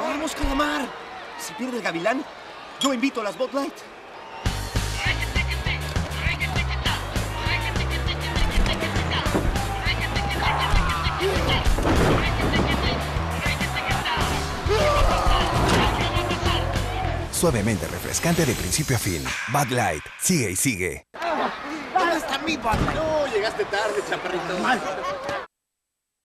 ¡Vamos, calamar. Si pierde el gavilán, yo invito a las Bud Light. Suavemente refrescante de principio a fin. Bud Light. Sigue y sigue. ¿Dónde está mi Bud Light? No, llegaste tarde, chaparrito. Mal.